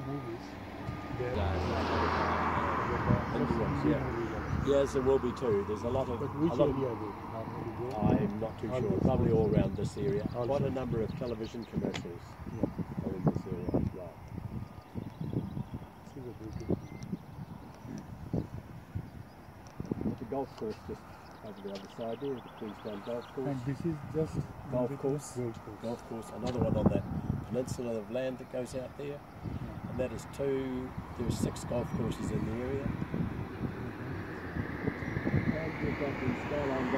Movies. There. Yeah, But, Hindi ones, Hindi yeah. Yes, there will be too. There's a lot of. But which lot area go? I'm not too All sure. Probably all around this area. All Quite a number of television commercials Yeah. are in this area. Right. This is a beautiful. The golf course just over the other side there, the Queenstown Golf Course. And this is just Golf course. Golf course. golf course, another one on that peninsula of land that goes out there. And that is two, there are six golf courses in the area. Going around